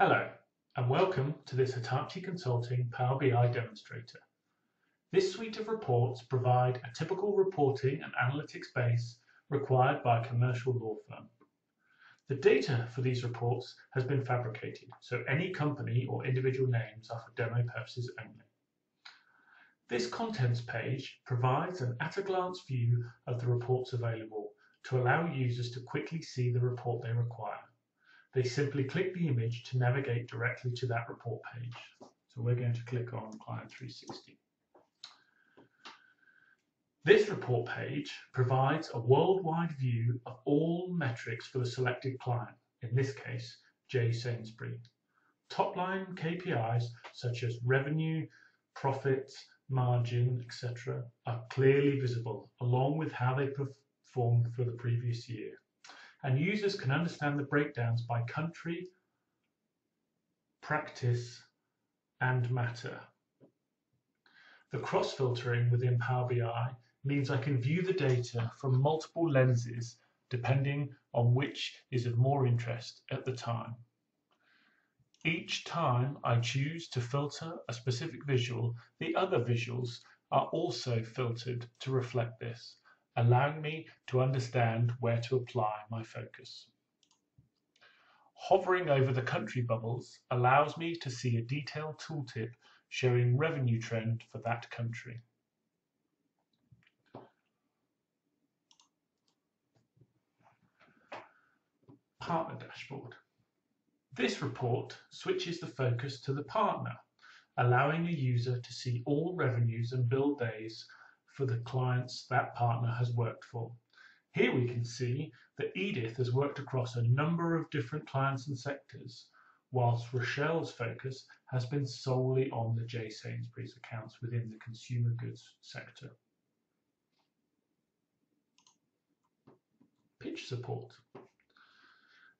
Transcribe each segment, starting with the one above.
Hello, and welcome to this Hitachi Consulting Power BI demonstrator. This suite of reports provide a typical reporting and analytics base required by a commercial law firm. The data for these reports has been fabricated, so any company or individual names are for demo purposes only. This contents page provides an at-a-glance view of the reports available to allow users to quickly see the report they require they simply click the image to navigate directly to that report page. So we're going to click on Client 360. This report page provides a worldwide view of all metrics for the selected client, in this case, J. Sainsbury. Top-line KPIs such as revenue, profits, margin, etc. are clearly visible, along with how they performed for the previous year and users can understand the breakdowns by country, practice, and matter. The cross-filtering within Power BI means I can view the data from multiple lenses depending on which is of more interest at the time. Each time I choose to filter a specific visual, the other visuals are also filtered to reflect this allowing me to understand where to apply my focus. Hovering over the country bubbles allows me to see a detailed tooltip showing revenue trend for that country. Partner dashboard. This report switches the focus to the partner, allowing a user to see all revenues and bill days for the clients that partner has worked for. Here we can see that Edith has worked across a number of different clients and sectors, whilst Rochelle's focus has been solely on the J. Sainsbury's accounts within the consumer goods sector. Pitch support.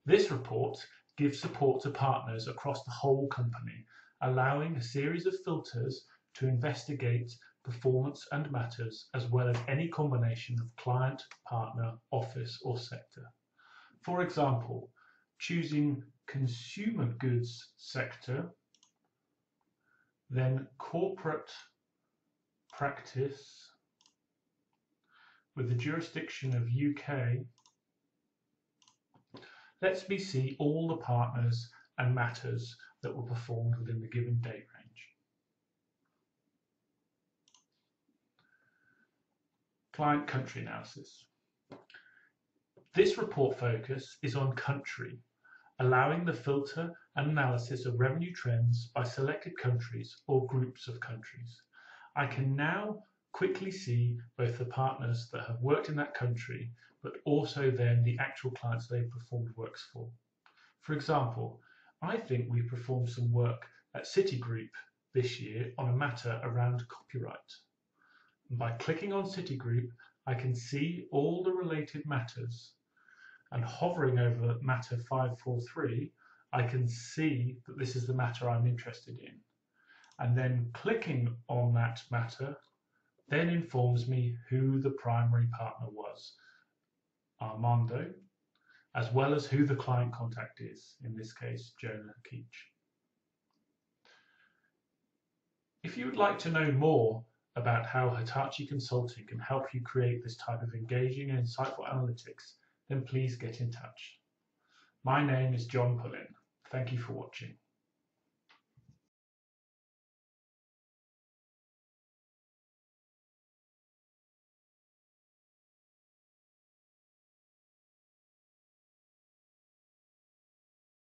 This report gives support to partners across the whole company, allowing a series of filters to investigate performance and matters, as well as any combination of client, partner, office, or sector. For example, choosing consumer goods sector, then corporate practice with the jurisdiction of UK lets me see all the partners and matters that were performed within the given date range. Client country analysis. This report focus is on country, allowing the filter and analysis of revenue trends by selected countries or groups of countries. I can now quickly see both the partners that have worked in that country, but also then the actual clients they've performed works for. For example, I think we performed some work at Citigroup this year on a matter around copyright. By clicking on Citigroup, I can see all the related matters and hovering over matter 543, I can see that this is the matter I'm interested in. And then clicking on that matter then informs me who the primary partner was, Armando, as well as who the client contact is, in this case, Jonah Keach. If you would like to know more about how Hitachi Consulting can help you create this type of engaging and insightful analytics, then please get in touch. My name is John Pullin. Thank you for watching.